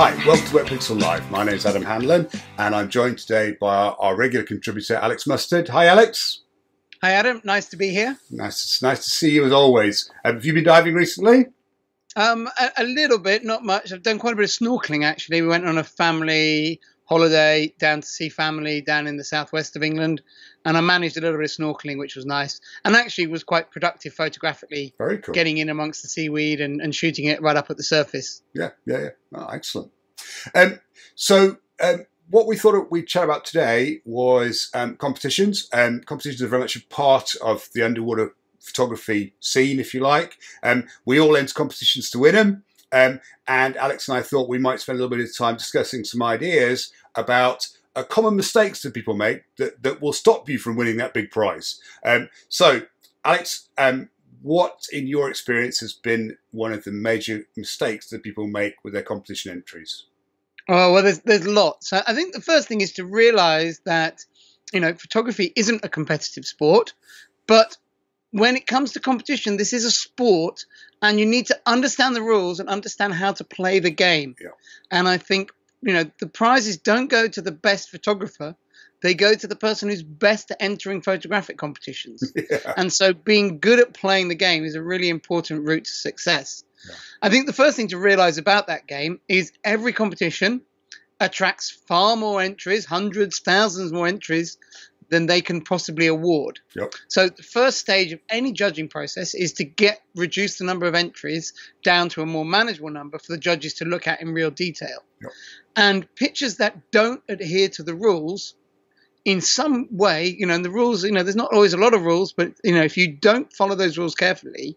Hi, welcome to Wetpixel Live. My name is Adam Hanlon, and I'm joined today by our, our regular contributor, Alex Mustard. Hi, Alex. Hi, Adam. Nice to be here. Nice, it's nice to see you as always. Have you been diving recently? Um, a, a little bit, not much. I've done quite a bit of snorkeling actually. We went on a family holiday down to see family down in the southwest of England, and I managed a little bit of snorkeling, which was nice, and actually was quite productive photographically. Very cool. Getting in amongst the seaweed and, and shooting it right up at the surface. Yeah, yeah, yeah. Oh, excellent. Um, so, um, what we thought we'd chat about today was um, competitions. Um, competitions are very much a part of the underwater photography scene, if you like. Um, we all enter competitions to win them. Um, and Alex and I thought we might spend a little bit of time discussing some ideas about uh, common mistakes that people make that, that will stop you from winning that big prize. Um, so, Alex, um, what in your experience has been one of the major mistakes that people make with their competition entries? Oh well, there's there's lots. I think the first thing is to realise that you know photography isn't a competitive sport, but when it comes to competition, this is a sport, and you need to understand the rules and understand how to play the game. Yeah. And I think you know the prizes don't go to the best photographer; they go to the person who's best at entering photographic competitions. Yeah. And so, being good at playing the game is a really important route to success. Yeah. I think the first thing to realize about that game is every competition attracts far more entries, hundreds, thousands more entries than they can possibly award. Yep. So the first stage of any judging process is to get reduce the number of entries down to a more manageable number for the judges to look at in real detail. Yep. And pictures that don't adhere to the rules in some way, you know, and the rules, you know, there's not always a lot of rules, but you know, if you don't follow those rules carefully,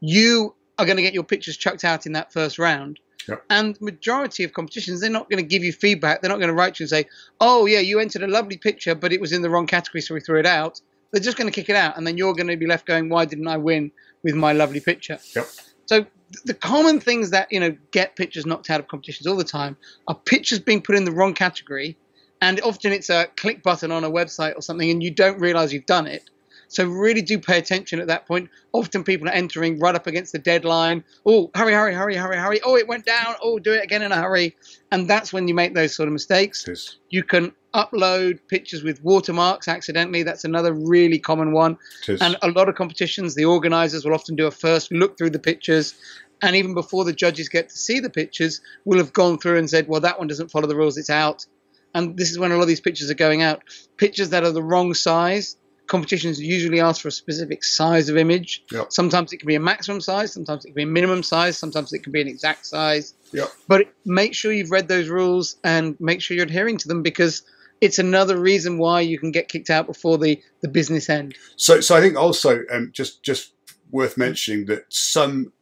you are going to get your pictures chucked out in that first round. Yep. And majority of competitions, they're not going to give you feedback. They're not going to write you and say, "Oh, yeah, you entered a lovely picture, but it was in the wrong category, so we threw it out." They're just going to kick it out, and then you're going to be left going, "Why didn't I win with my lovely picture?" Yep. So the common things that you know get pictures knocked out of competitions all the time are pictures being put in the wrong category, and often it's a click button on a website or something, and you don't realize you've done it. So really do pay attention at that point. Often people are entering right up against the deadline. Oh, hurry, hurry, hurry, hurry, hurry. Oh, it went down. Oh, do it again in a hurry. And that's when you make those sort of mistakes. Is. You can upload pictures with watermarks accidentally. That's another really common one. And a lot of competitions, the organizers will often do a first look through the pictures. And even before the judges get to see the pictures, will have gone through and said, well, that one doesn't follow the rules, it's out. And this is when a lot of these pictures are going out. Pictures that are the wrong size. Competitions usually ask for a specific size of image. Yep. Sometimes it can be a maximum size, sometimes it can be a minimum size, sometimes it can be an exact size. Yep. But make sure you've read those rules and make sure you're adhering to them because it's another reason why you can get kicked out before the, the business end. So, so I think also um, just just worth mentioning that some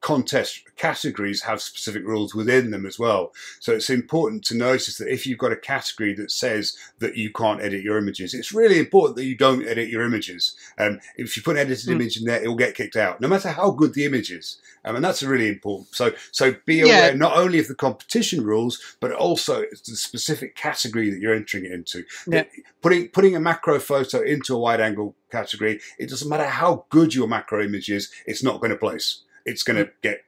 contest categories have specific rules within them as well. So it's important to notice that if you've got a category that says that you can't edit your images, it's really important that you don't edit your images. Um, if you put an edited Mm. image in there, it will get kicked out, no matter how good the image is. Um, and that's really important. So, so be Yeah. aware not only of the competition rules, but also the specific category that you're entering it into. Yeah. Putting putting a macro photo into a wide angle category, it doesn't matter how good your macro image is, it's not going to place. It's going to get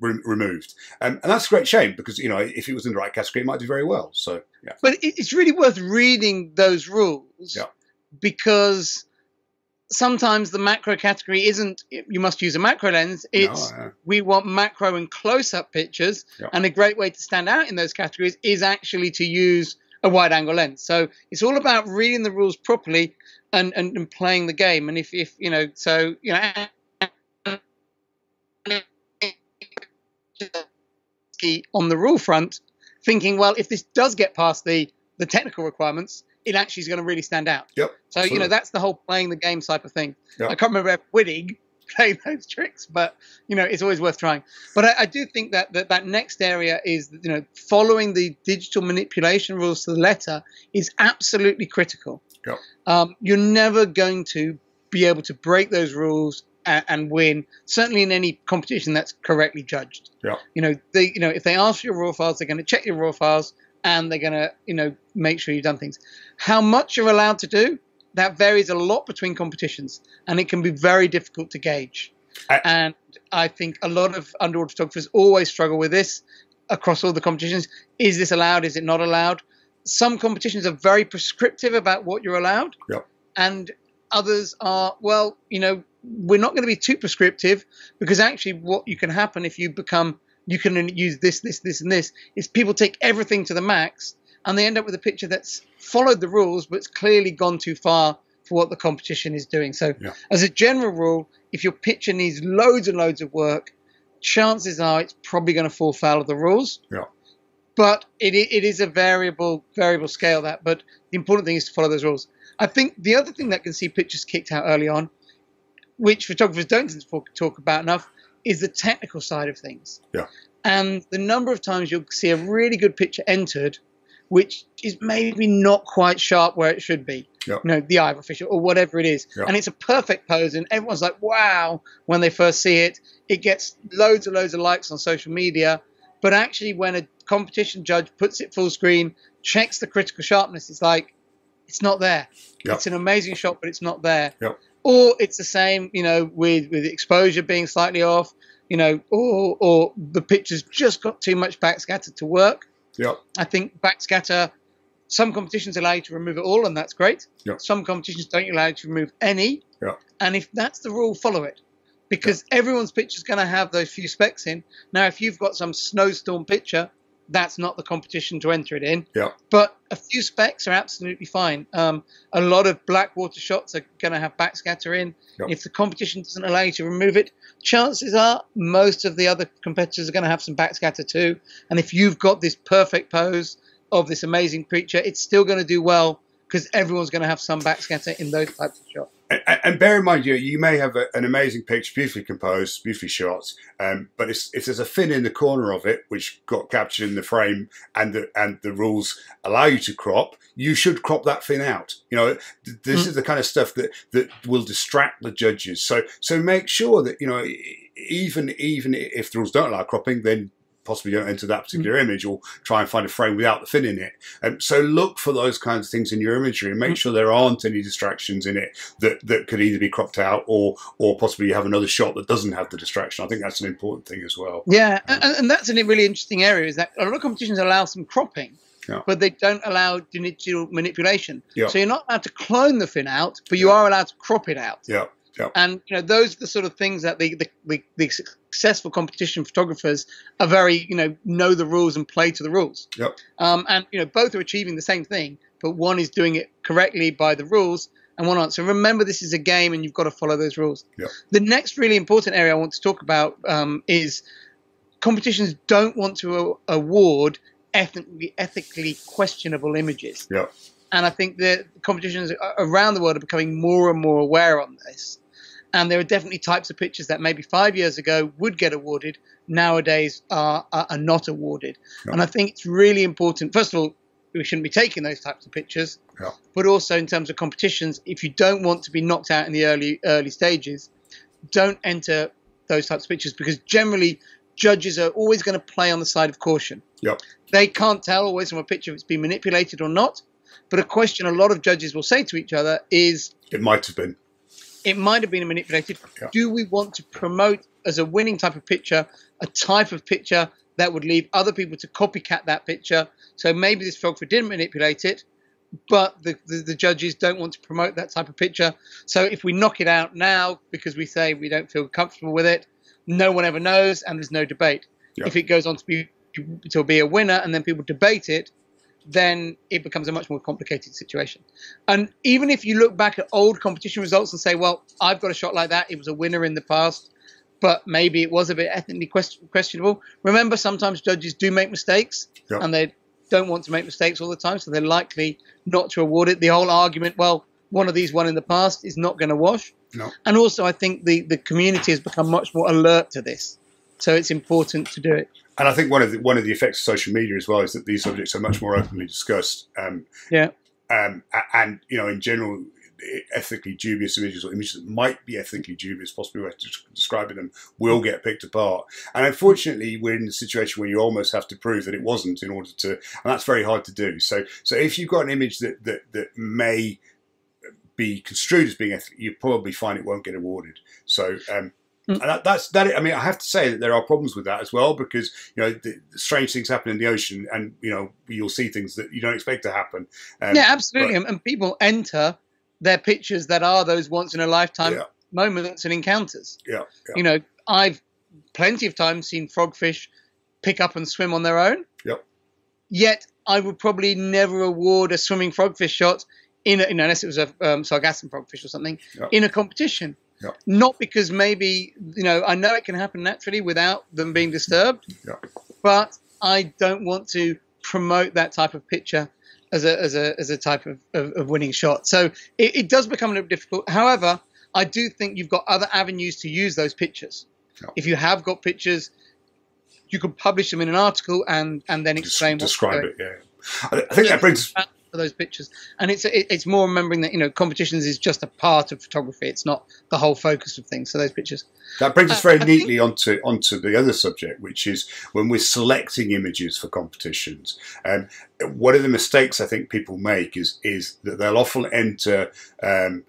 re- removed, um, and that's a great shame because you know if it was in the right category, it might do very well. So yeah, But it's really worth reading those rules Yeah. because sometimes the macro category isn't you must use a macro lens. It's No, we want macro and close up pictures. Yeah. And a great way to stand out in those categories is actually to use a wide angle lens. So it's all about reading the rules properly and, and, and playing the game. And if, if you know, so, you know, on the rule front, thinking, well, if this does get past the, the technical requirements, it actually is going to really stand out. yep. So, you know, that's the whole playing the game type of thing. Yeah. I can't remember winning playing those tricks, but, you know, it's always worth trying. But I, I do think that, that that next area is, you know, following the digital manipulation rules to the letter is absolutely critical. Yep. Um, you're never going to be able to break those rules and, and win, certainly in any competition that's correctly judged. Yeah. You know, they, you know, if they ask for your raw files, they're going to check your raw files and they're going to, you know, make sure you've done things. How much you're allowed to do, that varies a lot between competitions, and it can be very difficult to gauge. I- and I think a lot of underwater photographers always struggle with this. across all the competitions. Is this allowed? Is it not allowed? Some competitions are very prescriptive about what you're allowed, Yep. and others are well, you know, we're not going to be too prescriptive because actually, what you can happen if you become you can use this, this, this, and this is people take everything to the max and they end up with a picture that's followed the rules but it's clearly gone too far for what the competition is doing. So, Yeah. as a general rule, if your picture needs loads and loads of work, chances are it's probably going to fall foul of the rules. Yeah. But it, it is a variable variable scale that. But the important thing is to follow those rules. I think the other thing that can see pictures kicked out early on, which photographers don't talk- about enough, is the technical side of things. Yeah. And the number of times you'll see a really good picture entered, which is maybe not quite sharp where it should be. Yeah. You know, the eye of a fish or whatever it is. Yeah. And it's a perfect pose, and everyone's like, wow, when they first see it. It gets loads and loads of likes on social media. But actually, when a competition judge puts it full screen, checks the critical sharpness, it's like, it's not there. Yeah. It's an amazing shot, but it's not there. Yeah. Or it's the same, you know, with with exposure being slightly off, you know, or or the picture's just got too much backscatter to work. Yeah. I think backscatter. Some competitions allow you to remove it all, and that's great. Yeah. Some competitions don't allow you to remove any. Yeah. And if that's the rule, follow it, because everyone's picture is going to have those few specks in. Now, if you've got some snowstorm picture, that's not the competition to enter it in. Yeah. But a few specs are absolutely fine. Um, a lot of black water shots are going to have backscatter in. Yeah. If the competition doesn't allow you to remove it, chances are most of the other competitors are going to have some backscatter too. And if you've got this perfect pose of this amazing creature, it's still going to do well because everyone's going to have some backscatter in those types of shots. And, bear in mind, you you may have a, an amazing picture, beautifully composed, beautifully shot, um, but if, if there's a fin in the corner of it which got captured in the frame, and the and the rules allow you to crop, you should crop that fin out. You know, th- this Mm. is the kind of stuff that that will distract the judges. So so make sure that you know even even if the rules don't allow cropping, then possibly don't enter that particular image or try and find a frame without the fin in it. Um, so look for those kinds of things in your imagery and make Mm. sure there aren't any distractions in it that, that could either be cropped out or or possibly you have another shot that doesn't have the distraction. I think that's an important thing as well. Yeah, and, and that's a really interesting area. Is that a lot of competitions allow some cropping, Yeah. but they don't allow digital manipulation. Yeah. So you're not allowed to clone the fin out, but you are allowed to crop it out. Yeah, yeah. And you know those are the sort of things that the, the, the, the successful competition photographers are very you know know the rules and play to the rules. Yep. Um, and you know both are achieving the same thing, but one is doing it correctly by the rules, and one aren't. So remember, this is a game, and you've got to follow those rules. Yep. The next really important area I want to talk about um, is competitions don't want to a- award ethically ethically questionable images. Yeah. And I think that competitions around the world are becoming more and more aware on this. And there are definitely types of pictures that maybe five years ago would get awarded, nowadays are, are, are not awarded. Yeah. And I think it's really important. First of all, we shouldn't be taking those types of pictures. Yeah. But also in terms of competitions, if you don't want to be knocked out in the early early stages, don't enter those types of pictures because generally judges are always going to play on the side of caution. Yep. They can't tell always from a picture if it's been manipulated or not. But a question a lot of judges will say to each other is, It might have been. It might have been manipulated. Yeah. Do we want to promote as a winning type of picture a type of picture that would lead other people to copycat that picture? So maybe this photographer didn't manipulate it, but the, the, the judges don't want to promote that type of picture. So if we knock it out now because we say we don't feel comfortable with it, no one ever knows and there's no debate. Yeah. If it goes on to be to be a winner and then people debate it, then it becomes a much more complicated situation. And even if you look back at old competition results and say, well, I've got a shot like that, it was a winner in the past, but maybe it was a bit ethically question- questionable. Remember, sometimes judges do make mistakes Yeah. and they don't want to make mistakes all the time, so they're likely not to award it. The whole argument, well, one of these won in the past is not going to wash. No. And also, I think the, the community has become much more alert to this. So it's important to do it. And I think one of the one of the effects of social media as well is that these subjects are much more openly discussed. Um, Yeah. Um, and you know, in general, ethically dubious images or images that might be ethically dubious, possibly way of describing them, will get picked apart. And unfortunately, we're in a situation where you almost have to prove that it wasn't in order to, and that's very hard to do. So, so if you've got an image that that that may be construed as being ethical, you probably find it won't get awarded. So, um, And that, that's that. I mean, I have to say that there are problems with that as well because you know the, the strange things happen in the ocean, and you know you'll see things that you don't expect to happen. Um, yeah, absolutely. and, and people enter their pictures that are those once in a lifetime Yeah. moments and encounters. Yeah, yeah. You know, I've plenty of times seen frogfish pick up and swim on their own. Yep. Yet I would probably never award a swimming frogfish shot in, a, you know, unless it was a um, sargassum frogfish or something, Yep. in a competition. Yep. Not because maybe you know I know it can happen naturally without them being disturbed, Yep. but I don't want to promote that type of picture as a as a as a type of, of, of winning shot. So it, it does become a little difficult. However, I do think you've got other avenues to use those pictures. Yeah. If you have got pictures, you could publish them in an article and and then Des- explain what's describe it. Yeah, I I think that brings for those pictures. And it's it, it's more remembering that you know competitions is just a part of photography. It's not the whole focus of things. So those pictures. That brings us Uh, very I think- neatly onto onto the other subject, which is when we're selecting images for competitions. Um, one of the mistakes I think people make is is that they'll often enter um,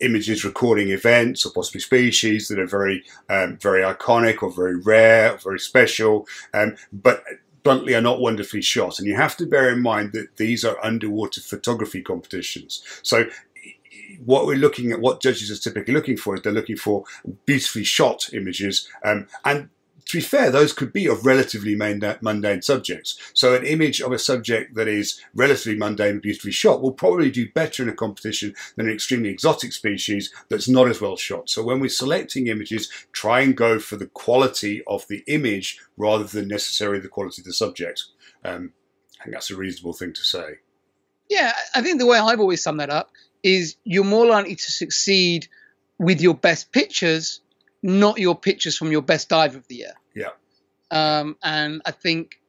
images recording events or possibly species that are very um, very iconic or very rare or very special, um, but bluntly are not wonderfully shot. And you have to bear in mind that these are underwater photography competitions. So what we're looking at, what judges are typically looking for, is they're looking for beautifully shot images. Um, and to be fair, those could be of relatively mundane, subjects. So an image of a subject that is relatively mundane and beautifully shot will probably do better in a competition than an extremely exotic species that's not as well shot. So when we're selecting images, try and go for the quality of the image rather than necessarily the quality of the subject. Um, I think that's a reasonable thing to say. Yeah, I think the way I've always summed that up is you're more likely to succeed with your best pictures, not your pictures from your best dive of the year. Yeah. Um, and I think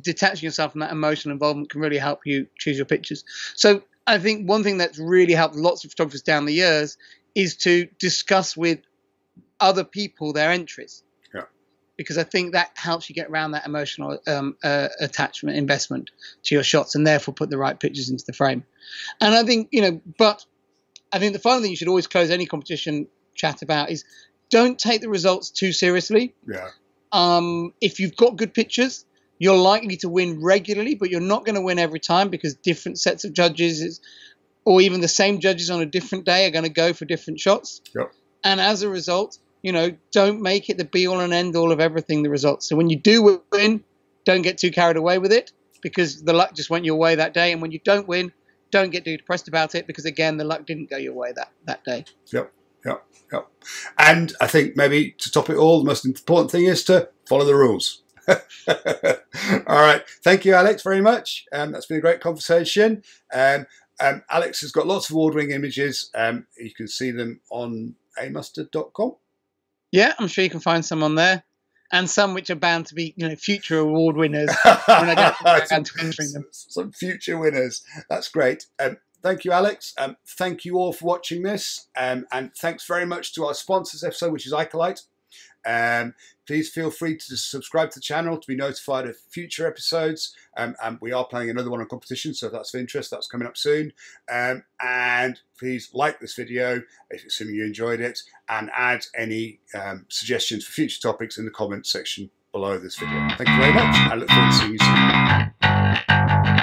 detaching yourself from that emotional involvement can really help you choose your pictures. So I think one thing that's really helped lots of photographers down the years is to discuss with other people their entries. Yeah. Because I think that helps you get around that emotional um, uh, attachment investment to your shots and therefore put the right pictures into the frame. And I think, you know, but I think the final thing you should always close any competition chat about is don't take the results too seriously. Yeah. Um, if you've got good pictures, you're likely to win regularly, but you're not going to win every time because different sets of judges, is, or even the same judges on a different day, are going to go for different shots. Yep. And as a result, you know, don't make it the be all and end all of everything. The results. So when you do win, don't get too carried away with it because the luck just went your way that day. And when you don't win, don't get too depressed about it because again, the luck didn't go your way that that day. Yep, yep, yep. And I think maybe to top it all, the most important thing is to follow the rules. all right. Thank you, Alex, very much. Um, that's been a great conversation. Um, um, Alex has got lots of award winning images. Um, you can see them on amustard.com. Yeah, I'm sure you can find some on there, and some which are bound to be, you know, future award winners when I get around to entering them. Some future winners. That's great. Um, thank you, Alex. Um, thank you all for watching this. Um, and thanks very much to our sponsors episode, which is Ikelite. Um, please feel free to subscribe to the channel to be notified of future episodes. Um, and we are planning another one on competition, so if that's of interest, that's coming up soon. Um, and please like this video, if assuming you enjoyed it, and add any um, suggestions for future topics in the comments section below this video. Thank you very much. I look forward to seeing you soon.